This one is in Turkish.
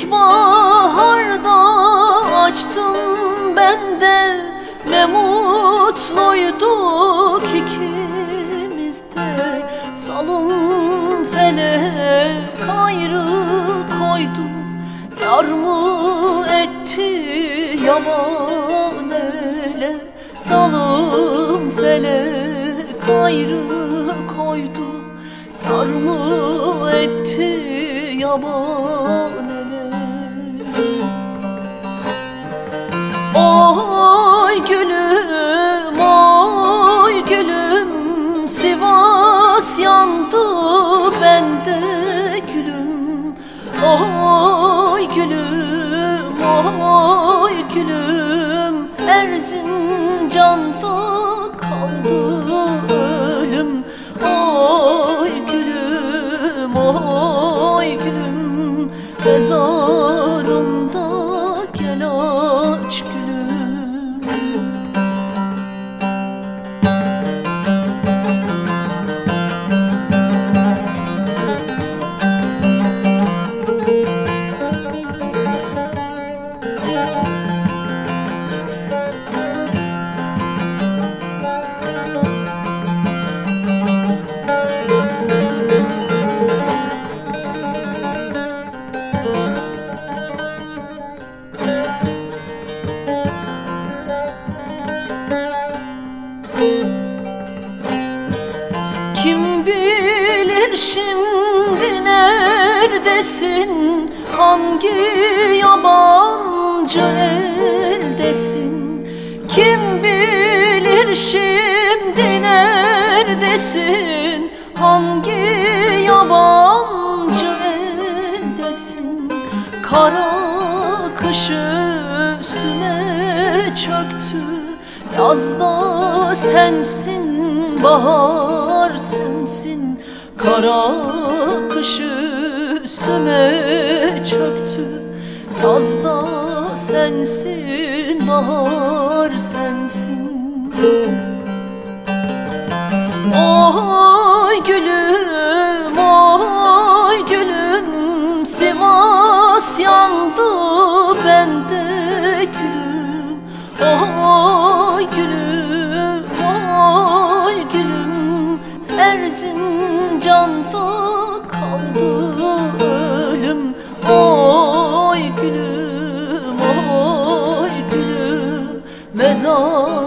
İlk baharda açtın bende Ne mutluyduk ikimiz de. Salım felek ayrı koydu Yar mı etti yaban ele? Zalim felek ayrı koydu Yar mı etti yaban Oy gülüm, oy gülüm Sivas yandı bende gülüm. Oy gülüm, oy gülüm Erzincan'da neredesin? Hangi yabancı eldesin? Kim bilir şimdi neredesin? Hangi yabancı eldesin? Kara kış üstüne çöktü. Yazda sensin bahar sensin. Kara kış üstüme çöktü. Yazda sensin bahar sensin. Oy gülüm, oy gülüm Sivas yandı bende gülüm. Oy Oy